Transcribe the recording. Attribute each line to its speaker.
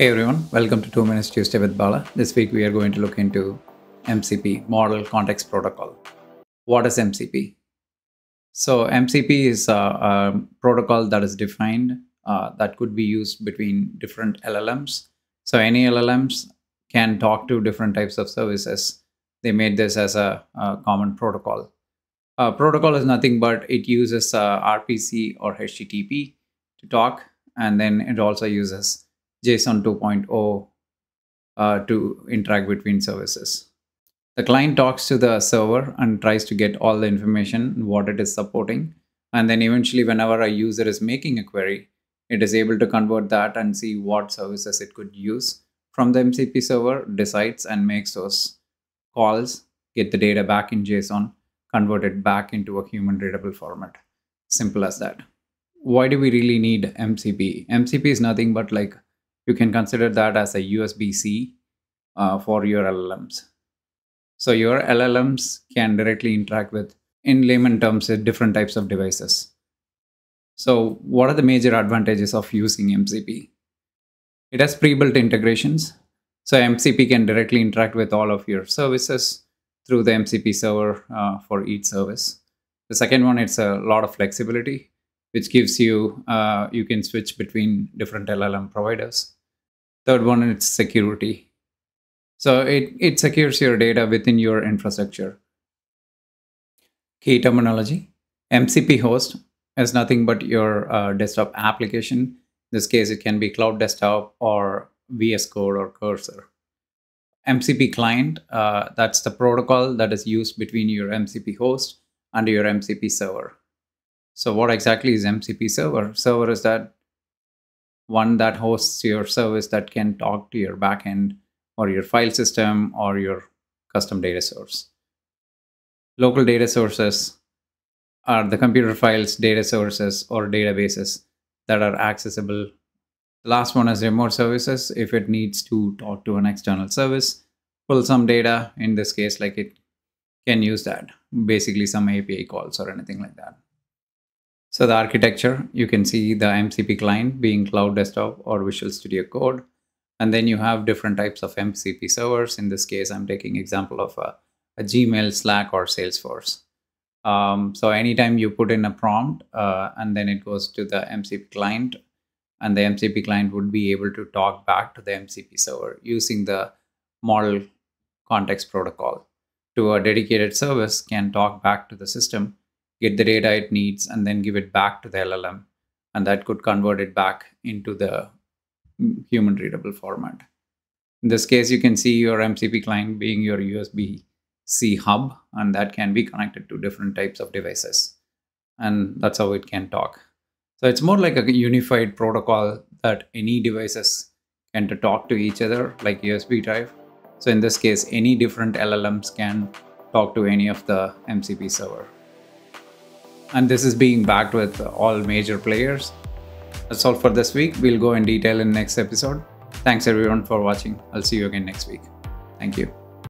Speaker 1: Hey everyone, welcome to 2 Minutes Tuesday with Bala. This week we are going to look into MCP, Model Context Protocol. What is MCP? So, MCP is a, a protocol that is defined uh, that could be used between different LLMs. So, any LLMs can talk to different types of services. They made this as a, a common protocol. Uh, protocol is nothing but it uses uh, RPC or HTTP to talk, and then it also uses JSON 2.0 uh, to interact between services. The client talks to the server and tries to get all the information, what it is supporting. And then eventually, whenever a user is making a query, it is able to convert that and see what services it could use from the MCP server, decides and makes those calls, get the data back in JSON, convert it back into a human readable format. Simple as that. Why do we really need MCP? MCP is nothing but like you can consider that as a USB-C uh, for your LLMs. So your LLMs can directly interact with, in layman terms, different types of devices. So what are the major advantages of using MCP? It has pre-built integrations. So MCP can directly interact with all of your services through the MCP server uh, for each service. The second one, it's a lot of flexibility, which gives you, uh, you can switch between different LLM providers. Third one, is security. So it, it secures your data within your infrastructure. Key terminology MCP host is nothing but your uh, desktop application. In this case, it can be Claude Desktop or VS Code or Cursor. MCP client, uh, that's the protocol that is used between your MCP host and your MCP server. So, what exactly is MCP server? Server is that one that hosts your service that can talk to your backend or your file system or your custom data source. Local data sources are the computer files, data sources, or databases that are accessible. The last one is remote services. If it needs to talk to an external service, pull some data, in this case, like it can use that, basically some API calls or anything like that. So the architecture, you can see the MCP client being Claude Desktop or Visual Studio Code. And then you have different types of MCP servers. In this case, I'm taking example of a, a Gmail, Slack, or Salesforce. Um, so anytime you put in a prompt uh, and then it goes to the MCP client, and the MCP client would be able to talk back to the MCP server using the model context protocol to a dedicated service can talk back to the system, get the data it needs, and then give it back to the LLM. And that could convert it back into the human readable format. In this case, you can see your MCP client being your USB C hub, and that can be connected to different types of devices. And that's how it can talk. So it's more like a unified protocol that any devices can to talk to each other, like USB drive. So in this case, any different LLMs can talk to any of the MCP server. And this is being backed with all major players. That's all for this week. We'll go in detail in next episode. Thanks everyone for watching. I'll see you again next week. Thank you.